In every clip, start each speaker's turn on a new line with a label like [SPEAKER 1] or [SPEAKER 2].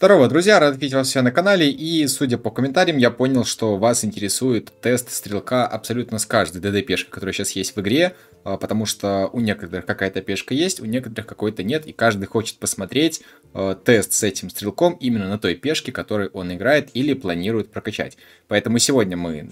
[SPEAKER 1] Здорово, друзья, рад видеть вас все на канале, и судя по комментариям, я понял, что вас интересует тест стрелка абсолютно с каждой ДД-пешкой, которая сейчас есть в игре, а, потому что у некоторых какая-то пешка есть, у некоторых какой-то нет, и каждый хочет посмотреть э, тест с этим стрелком именно на той пешке, которой он играет или планирует прокачать. Поэтому сегодня мы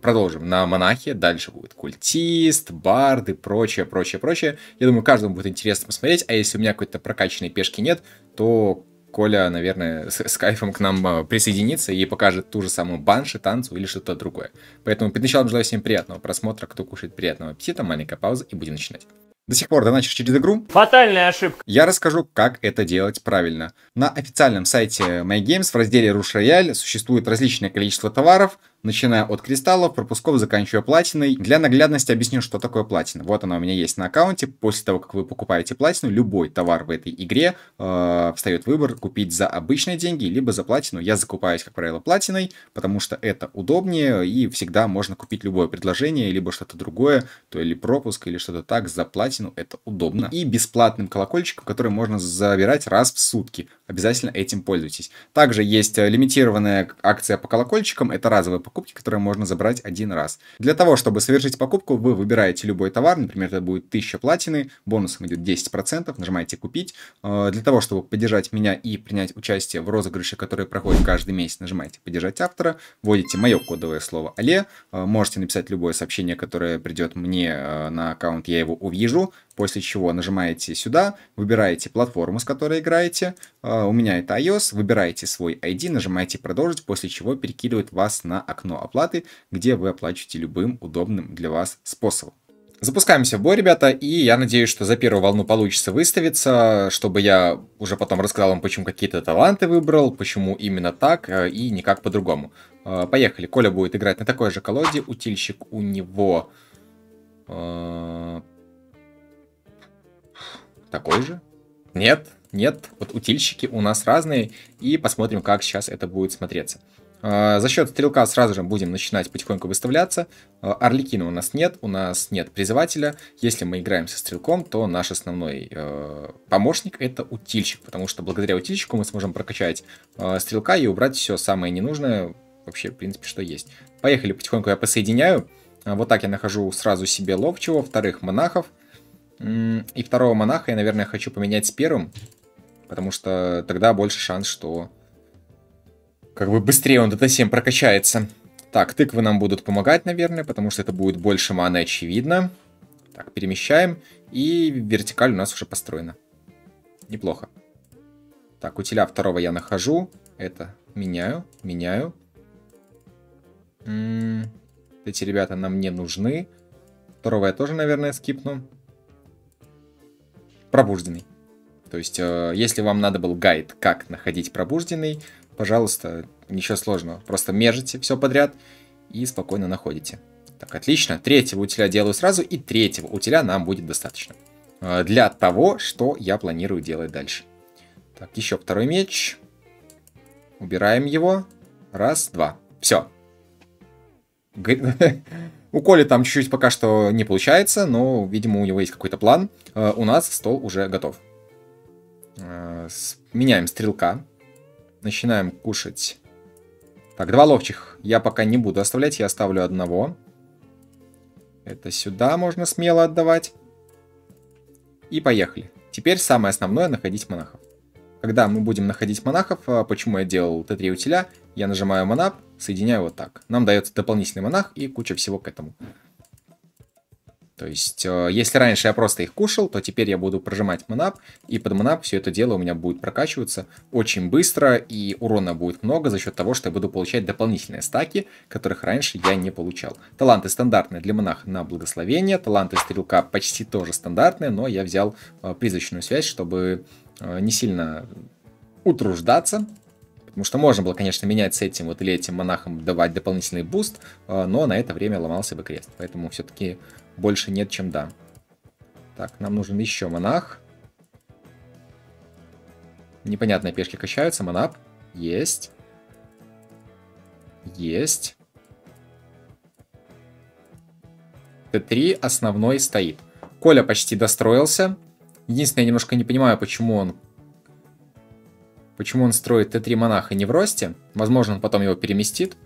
[SPEAKER 1] продолжим на монахе, дальше будет культист, барды, прочее, прочее, прочее. Я думаю, каждому будет интересно посмотреть, а если у меня какой-то прокачанной пешки нет, то Коля, наверное, с, с кайфом к нам а, присоединится и покажет ту же самую банши, танцу или что-то другое. Поэтому перед началом желаю всем приятного просмотра, кто кушает приятного аппетита, маленькая пауза и будем начинать. До сих пор доначишь через игру?
[SPEAKER 2] Фатальная ошибка.
[SPEAKER 1] Я расскажу, как это делать правильно. На официальном сайте MyGames в разделе Rush Royale существует различное количество товаров, начиная от кристаллов, пропусков, заканчивая платиной. Для наглядности объясню, что такое платина. Вот она у меня есть на аккаунте. После того, как вы покупаете платину, любой товар в этой игре э, встает выбор купить за обычные деньги, либо за платину. Я закупаюсь, как правило, платиной, потому что это удобнее и всегда можно купить любое предложение, либо что-то другое, то или пропуск, или что-то так за платину. Это удобно. И бесплатным колокольчиком, который можно забирать раз в сутки. Обязательно этим пользуйтесь. Также есть лимитированная акция по колокольчикам. Это разовая покупки, которые можно забрать один раз. Для того, чтобы совершить покупку, вы выбираете любой товар, например, это будет 1000 платины, бонусом идет 10%, нажимаете «Купить». Э, для того, чтобы поддержать меня и принять участие в розыгрыше, который проходит каждый месяц, нажимаете «Поддержать автора», вводите мое кодовое слово «Але», э, можете написать любое сообщение, которое придет мне э, на аккаунт, я его увижу, после чего нажимаете сюда, выбираете платформу, с которой играете, у меня это iOS, выбираете свой ID, нажимаете «Продолжить», после чего перекидывает вас на окно оплаты, где вы оплачиваете любым удобным для вас способом. Запускаемся в бой, ребята, и я надеюсь, что за первую волну получится выставиться, чтобы я уже потом рассказал вам, почему какие-то таланты выбрал, почему именно так э, и никак по-другому. Э, поехали, Коля будет играть на такой же колоде, утильщик у него... Такой же? Нет, нет, вот утильщики у нас разные, и посмотрим, как сейчас это будет смотреться. А, за счет стрелка сразу же будем начинать потихоньку выставляться. А, Орликина у нас нет, у нас нет призывателя. Если мы играем со стрелком, то наш основной э, помощник это утильщик, потому что благодаря утильщику мы сможем прокачать э, стрелка и убрать все самое ненужное, вообще, в принципе, что есть. Поехали, потихоньку я посоединяю. Вот так я нахожу сразу себе ловчего, вторых монахов. И второго монаха я, наверное, хочу поменять с первым, потому что тогда больше шанс, что как бы быстрее он до 7 прокачается. Так, тыквы нам будут помогать, наверное, потому что это будет больше маны, очевидно. Так, перемещаем. И вертикаль у нас уже построена. Неплохо. Так, утиля второго я нахожу. Это меняю, меняю. М -м -м, эти ребята нам не нужны. Второго я тоже, наверное, скипну. Пробужденный. То есть, э, если вам надо был гайд, как находить пробужденный, пожалуйста, ничего сложного. Просто межите все подряд и спокойно находите. Так, отлично. Третьего утиля делаю сразу, и третьего утиля нам будет достаточно. Э, для того, что я планирую делать дальше. Так, еще второй меч. Убираем его. Раз, два. Все. У Коли там чуть-чуть пока что не получается, но, видимо, у него есть какой-то план. Э, у нас стол уже готов. Э, меняем стрелка начинаем кушать. Так, два ловчих я пока не буду оставлять, я оставлю одного. Это сюда можно смело отдавать. И поехали. Теперь самое основное находить монахов. Когда мы будем находить монахов, а почему я делал Т3 утиля, я нажимаю монап, соединяю вот так. Нам дается дополнительный монах и куча всего к этому. То есть, э, если раньше я просто их кушал, то теперь я буду прожимать манап, и под манап все это дело у меня будет прокачиваться очень быстро, и урона будет много за счет того, что я буду получать дополнительные стаки, которых раньше я не получал. Таланты стандартные для монаха на благословение, таланты стрелка почти тоже стандартные, но я взял э, призрачную связь, чтобы э, не сильно утруждаться, Потому что можно было, конечно, менять с этим вот или этим монахом давать дополнительный буст, но на это время ломался бы крест. Поэтому все-таки больше нет, чем да. Так, нам нужен еще монах. Непонятные пешки качаются. Монах. Есть. Есть. Т3 основной стоит. Коля почти достроился. Единственное, я немножко не понимаю, почему он... Почему он строит Т3 монаха не в росте. Возможно, он потом его переместит.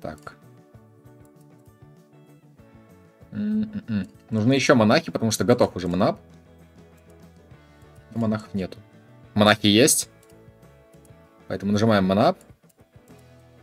[SPEAKER 1] Так. М -м -м. Нужны еще монахи, потому что готов уже монап. Монахов нету. Монахи есть. Поэтому нажимаем монап.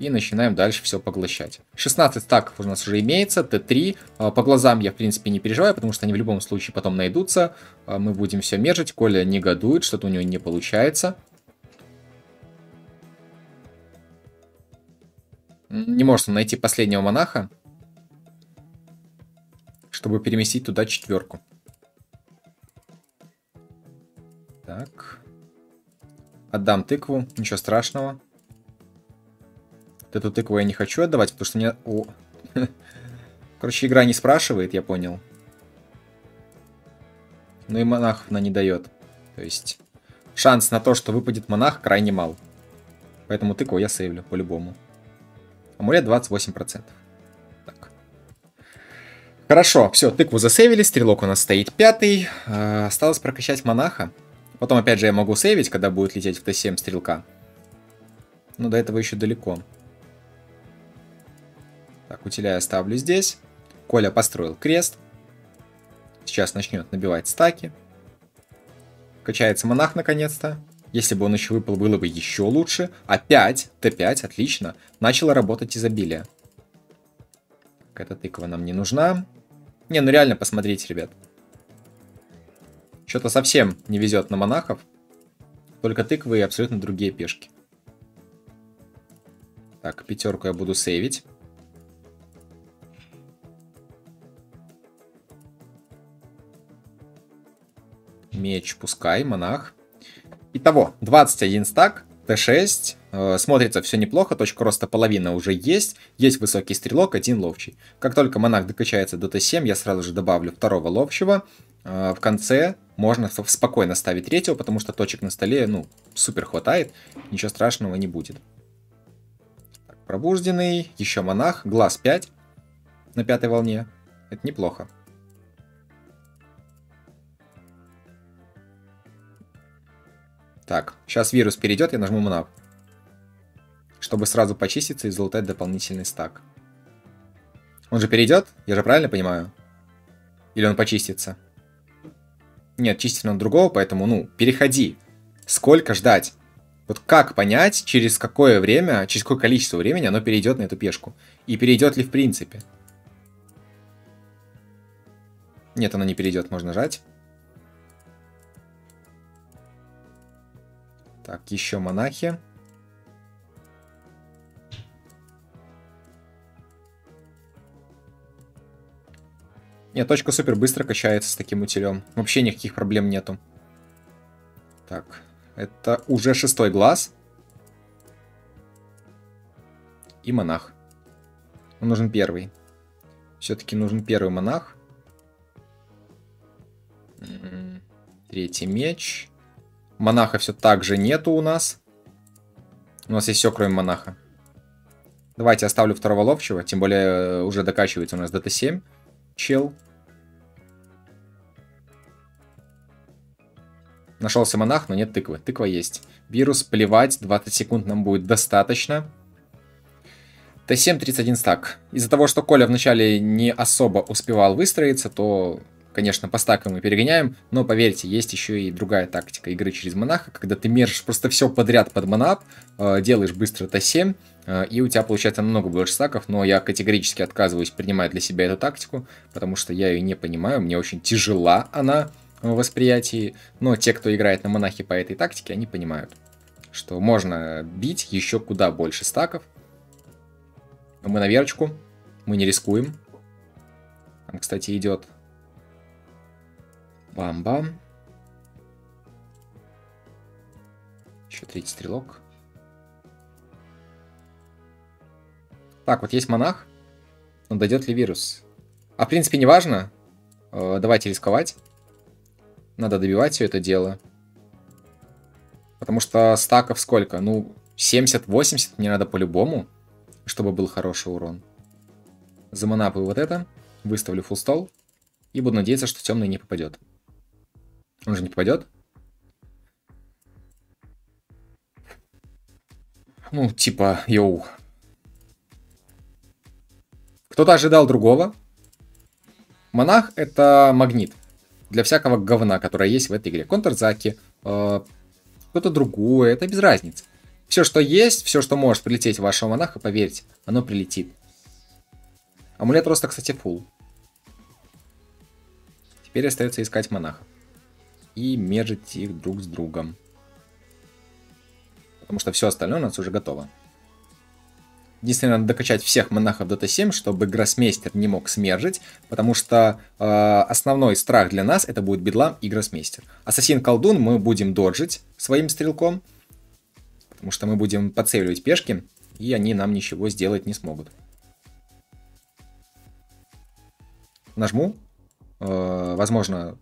[SPEAKER 1] И начинаем дальше все поглощать. 16 стаков у нас уже имеется, Т3. А, по глазам я, в принципе, не переживаю, потому что они в любом случае потом найдутся. А, мы будем все мержить. Коля негодует, что-то у него не получается. Не может он найти последнего монаха, чтобы переместить туда четверку. Так. Отдам тыкву, ничего страшного. Эту тыкву я не хочу отдавать, потому что мне... О. Короче, игра не спрашивает, я понял. Ну и монахов она не дает. То есть шанс на то, что выпадет монах, крайне мал. Поэтому тыкву я сейвлю по-любому. Амулет 28%. Так. Хорошо, все, тыкву засейвили, стрелок у нас стоит пятый. Э, осталось прокачать монаха. Потом, опять же, я могу сейвить, когда будет лететь в Т7 стрелка. Но до этого еще далеко. Утиля я ставлю здесь. Коля построил крест. Сейчас начнет набивать стаки. Качается монах наконец-то. Если бы он еще выпал, было бы еще лучше. Опять, Т5, отлично. Начало работать изобилие. Эта тыква нам не нужна. Не, ну реально, посмотрите, ребят. Что-то совсем не везет на монахов. Только тыквы и абсолютно другие пешки. Так, пятерку я буду сейвить. Меч пускай, монах. Итого, 21 стак, Т6, э, смотрится все неплохо, точка роста половина уже есть, есть высокий стрелок, один ловчий. Как только монах докачается до Т7, я сразу же добавлю второго ловчего. Э, в конце можно спокойно ставить третьего, потому что точек на столе, ну, супер хватает, ничего страшного не будет. Пробужденный, еще монах, глаз 5 на пятой волне, это неплохо. Так, сейчас вирус перейдет, я нажму монах. Чтобы сразу почиститься и залутать дополнительный стак. Он же перейдет? Я же правильно понимаю? Или он почистится? Нет, чистит он другого, поэтому, ну, переходи. Сколько ждать? Вот как понять, через какое время, через какое количество времени оно перейдет на эту пешку? И перейдет ли в принципе? Нет, оно не перейдет, можно жать. Так, еще монахи. Нет, точка супер быстро качается с таким утилем. Вообще никаких проблем нету. Так, это уже шестой глаз. И монах. Он нужен первый. Все-таки нужен первый монах. М-м, третий меч. Монаха все так же нету у нас. У нас есть все, кроме монаха. Давайте оставлю второго ловчего. Тем более э, уже докачивается у нас ДТ-7. Чел. Нашелся монах, но нет тыквы. Тыква есть. Вирус, плевать. 20 секунд нам будет достаточно. Т7, 31 стак. Из-за того, что Коля вначале не особо успевал выстроиться, то Конечно, по стакам мы перегоняем, но поверьте, есть еще и другая тактика игры через монаха, когда ты мержишь просто все подряд под монап, э, делаешь быстро Т7, э, и у тебя получается намного больше стаков, но я категорически отказываюсь принимать для себя эту тактику, потому что я ее не понимаю, мне очень тяжела она в восприятии, но те, кто играет на монахе по этой тактике, они понимают, что можно бить еще куда больше стаков. Мы на верочку, мы не рискуем. Там, кстати, идет Бам-бам. Еще третий стрелок. Так, вот есть монах. Но дойдет ли вирус? А в принципе не важно. Э, давайте рисковать. Надо добивать все это дело. Потому что стаков сколько? Ну, 70-80 мне надо по-любому, чтобы был хороший урон. Заманапаю вот это. Выставлю full стол. И буду надеяться, что темный не попадет. Он же не попадет? Ну, типа, йоу. Кто-то ожидал другого. Монах — это магнит для всякого говна, которое есть в этой игре. Контрзаки, э, что-то другое, это без разницы. Все, что есть, все, что может прилететь в вашего монаха, поверьте, оно прилетит. Амулет роста, кстати, фул. Теперь остается искать монахов. И межить их друг с другом. Потому что все остальное у нас уже готово. Единственное, надо докачать всех монахов Dota 7, чтобы Гроссмейстер не мог смержить, потому что э, основной страх для нас это будет Бедлам и Гроссмейстер. Ассасин Колдун мы будем доджить своим стрелком, потому что мы будем подсейвливать пешки, и они нам ничего сделать не смогут. Нажму. Э, возможно,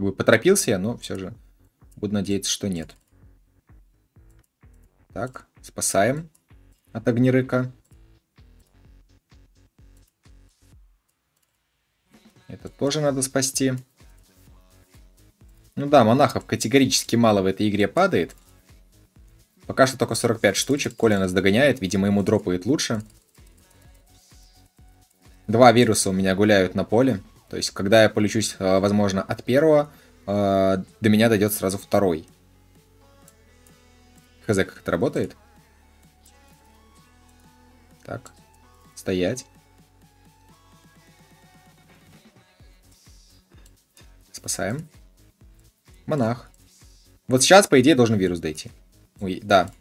[SPEAKER 1] как бы поторопился я, но все же буду надеяться, что нет. Так, спасаем от огнерыка. Это тоже надо спасти. Ну да, монахов категорически мало в этой игре падает. Пока что только 45 штучек. Коля нас догоняет. Видимо, ему дропает лучше. Два вируса у меня гуляют на поле. То есть, когда я полечусь, э, возможно, от первого, э, до меня дойдет сразу второй. Хз, как это работает? Так. Стоять. Спасаем. Монах. Вот сейчас, по идее, должен вирус дойти. Ой, да.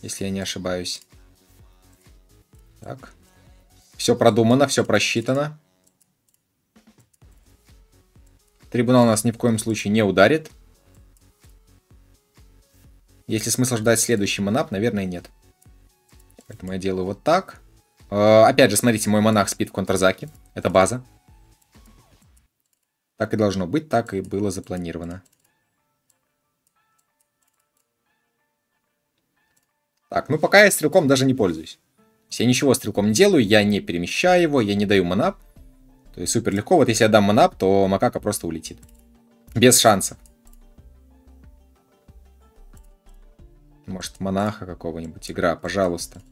[SPEAKER 1] Если я не ошибаюсь. Так. Все продумано, все просчитано. Трибунал нас ни в коем случае не ударит. Если смысл ждать следующий монап, наверное, нет. Поэтому я делаю вот так. Э, опять же, смотрите, мой монах спит в контрзаке. Это база. Так и должно быть, так и было запланировано. Так, ну пока я стрелком даже не пользуюсь. Я ничего стрелком не делаю, я не перемещаю его, я не даю манап. То есть супер легко. Вот если я дам манап, то макака просто улетит. Без шансов. Может, монаха какого-нибудь игра, пожалуйста.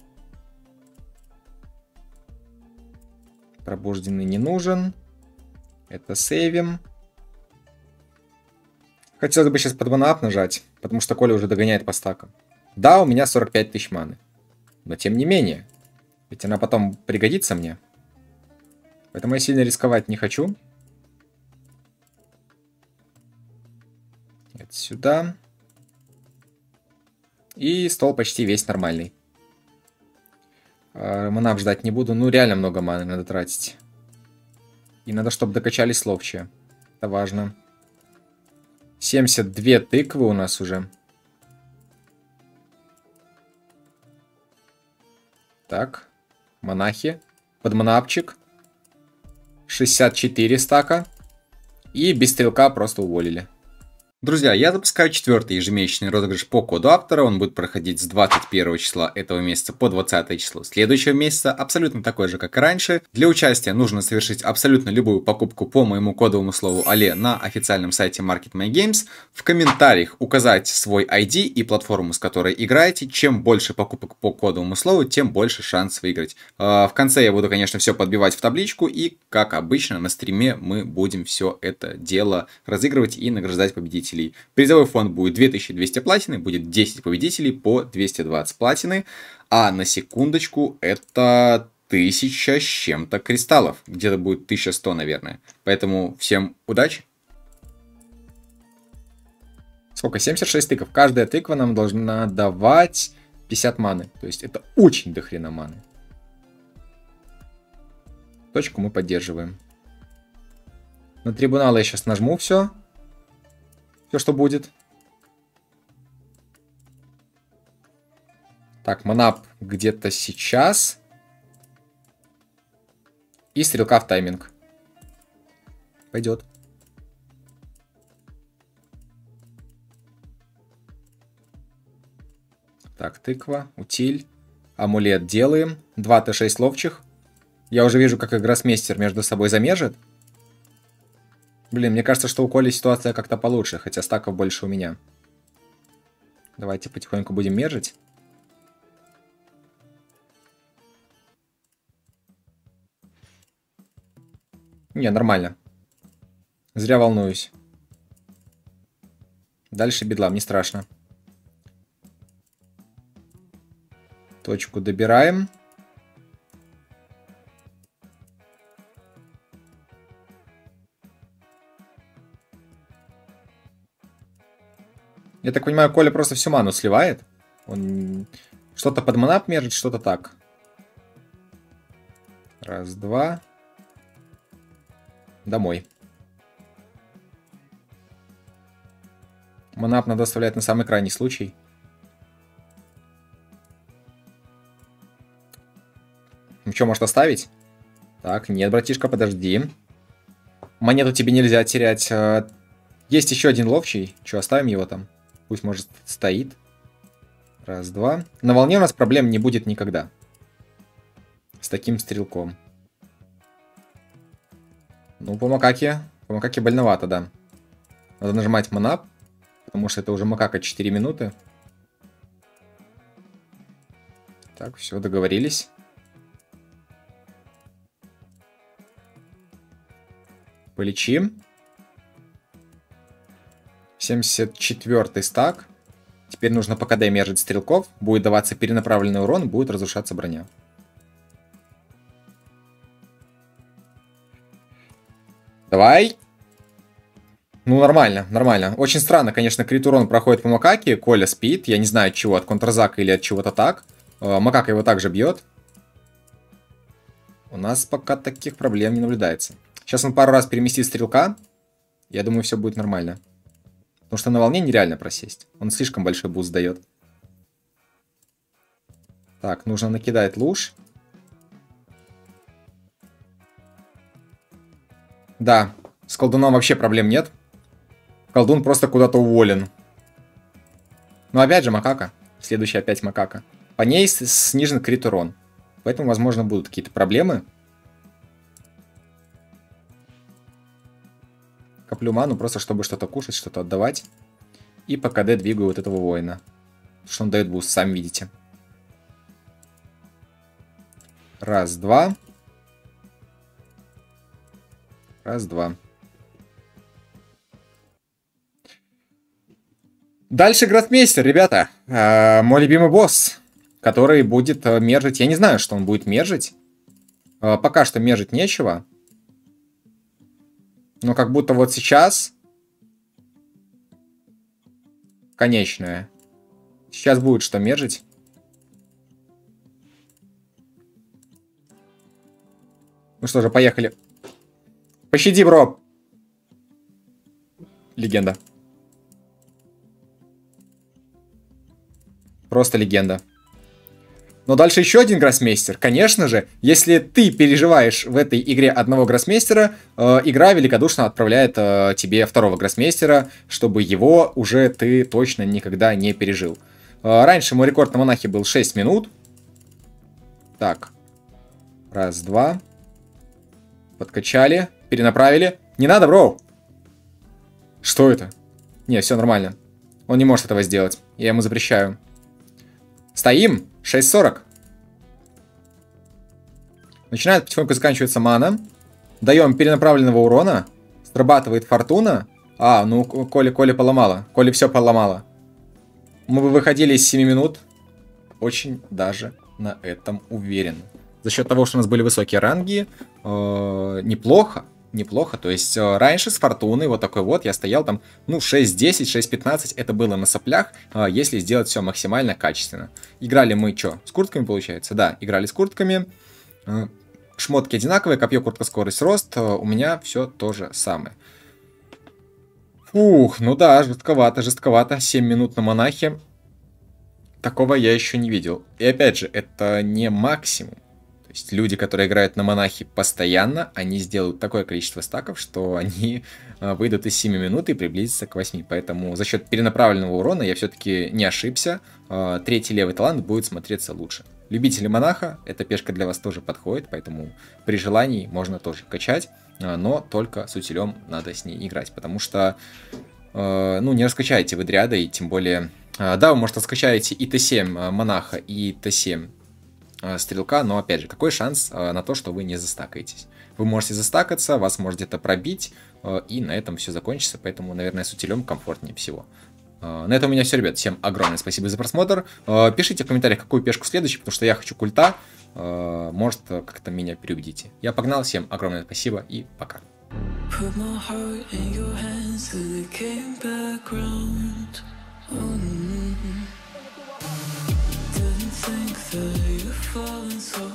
[SPEAKER 1] Пробужденный не нужен. Это сейвим. Хотелось бы сейчас под манап нажать, потому что Коля уже догоняет по стакам. Да, у меня 45 тысяч маны. Но тем не менее. Ведь она потом пригодится мне. Поэтому я сильно рисковать не хочу. Это сюда. И стол почти весь нормальный. А, манап ждать не буду. Ну, реально много маны надо тратить. И надо, чтобы докачались ловчие. Это важно. 72 тыквы у нас уже. Так. Монахи. Подмонапчик. 64 стака. И без стрелка просто уволили. Друзья, я запускаю четвертый ежемесячный розыгрыш по коду автора. Он будет проходить с 21 числа этого месяца по 20 число следующего месяца. Абсолютно такой же, как и раньше. Для участия нужно совершить абсолютно любую покупку по моему кодовому слову Але на официальном сайте Market My Games. В комментариях указать свой ID и платформу, с которой играете. Чем больше покупок по кодовому слову, тем больше шанс выиграть. А, в конце я буду, конечно, все подбивать в табличку. И, как обычно, на стриме мы будем все это дело разыгрывать и награждать победителей победителей. Призовой фонд будет 2200 платины, будет 10 победителей по 220 платины. А на секундочку это 1000 с чем-то кристаллов. Где-то будет 1100, наверное. Поэтому всем удачи. Сколько? 76 тыков. Каждая тыква нам должна давать 50 маны. То есть это очень дохрена маны. Точку мы поддерживаем. На трибунал я сейчас нажму все все, что будет. Так, манап где-то сейчас. И стрелка в тайминг. Пойдет. Так, тыква, утиль, амулет делаем. 2 Т6 ловчих. Я уже вижу, как игросмейстер между собой замежет. Блин, мне кажется, что у Коли ситуация как-то получше, хотя стаков больше у меня. Давайте потихоньку будем мержить. Не, нормально. Зря волнуюсь. Дальше бедлам, не страшно. Точку добираем. Я так понимаю, Коля просто всю ману сливает. Он что-то под манап мержит, что-то так. Раз, два. Домой. Манап надо оставлять на самый крайний случай. Ну что, может оставить? Так, нет, братишка, подожди. Монету тебе нельзя терять. Э, есть еще один ловчий. Че, оставим его там? Пусть, может, стоит. Раз, два. На волне у нас проблем не будет никогда. С таким стрелком. Ну, по макаке. По макаке больновато, да. Надо нажимать манап. Потому что это уже макака 4 минуты. Так, все, договорились. Полечим. 74 стак. Теперь нужно по КД мержить стрелков. Будет даваться перенаправленный урон, будет разрушаться броня. Давай. Ну, нормально, нормально. Очень странно, конечно, крит урон проходит по Макаке. Коля спит. Я не знаю, от чего, от контрзака или от чего-то так. Э, Макака его также бьет. У нас пока таких проблем не наблюдается. Сейчас он пару раз переместит стрелка. Я думаю, все будет нормально. Потому что на волне нереально просесть. Он слишком большой буст дает. Так, нужно накидать луж. Да, с колдуном вообще проблем нет. Колдун просто куда-то уволен. Но опять же макака. Следующая опять макака. По ней снижен крит урон. Поэтому, возможно, будут какие-то проблемы. Коплю ману просто, чтобы что-то кушать, что-то отдавать. И по КД двигаю вот этого воина. Что он дает буст, сами видите. Раз, два. Раз, два. Дальше Градмейстер, ребята. Э, мой любимый босс, который будет э, мержить. Я не знаю, что он будет мержить. Э, пока что мержить нечего. Но как будто вот сейчас... Конечное. Сейчас будет что мержить. Ну что же, поехали. Пощади, бро. Легенда. Просто легенда. Но дальше еще один гроссмейстер. Конечно же, если ты переживаешь в этой игре одного гроссмейстера, э, игра великодушно отправляет э, тебе второго гроссмейстера, чтобы его уже ты точно никогда не пережил. Э, раньше мой рекорд на монахе был 6 минут. Так. Раз, два. Подкачали. Перенаправили. Не надо, бро! Что это? Не, все нормально. Он не может этого сделать. Я ему запрещаю. Стоим. 6.40. Начинает потихоньку заканчиваться мана. Даем перенаправленного урона. Срабатывает фортуна. А, ну, Коля, Коля поломала. Коля все поломала. Мы бы выходили из 7 минут. Очень даже на этом уверен. За счет того, что у нас были высокие ранги, э, неплохо неплохо. То есть э, раньше с Фортуной вот такой вот я стоял там, ну, 6.10, 6.15, это было на соплях, э, если сделать все максимально качественно. Играли мы что, с куртками получается? Да, играли с куртками. Э, шмотки одинаковые, копье, куртка, скорость, рост. У меня все то же самое. Фух, ну да, жестковато, жестковато. 7 минут на монахе. Такого я еще не видел. И опять же, это не максимум. То есть люди, которые играют на монахе постоянно, они сделают такое количество стаков, что они э, выйдут из 7 минут и приблизятся к 8. Поэтому за счет перенаправленного урона я все-таки не ошибся. Э, третий левый талант будет смотреться лучше. Любители монаха, эта пешка для вас тоже подходит, поэтому при желании можно тоже качать, э, но только с утилем надо с ней играть, потому что, ну, не раскачаете вы дриада, и тем более... Да, вы, может, раскачаете и Т7 монаха, и Т7 Э, стрелка, но опять же, какой шанс э, на то, что вы не застакаетесь? Вы можете застакаться, вас может где-то пробить, э, и на этом все закончится, поэтому, наверное, с утилем комфортнее всего. На этом у меня все, ребят. Всем огромное спасибо за просмотр. Пишите в комментариях, какую пешку следующий, потому что я хочу культа. Может, как-то меня переубедите. Я погнал, всем огромное спасибо и пока. Put my heart in your hands till it came back round. Mm -hmm. Falling so